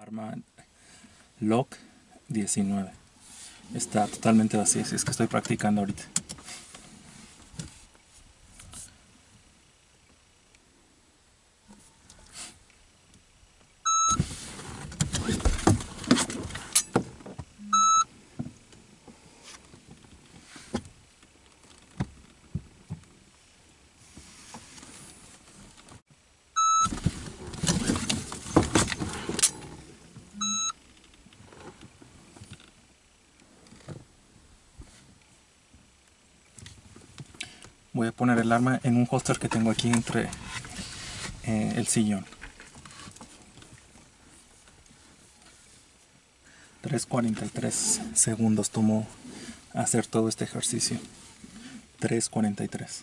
Arma Lock 19. Está totalmente vacía, así es que estoy practicando ahorita. Voy a poner el arma en un holster que tengo aquí entre eh, el sillón. 3.43 segundos tomó hacer todo este ejercicio. 3.43.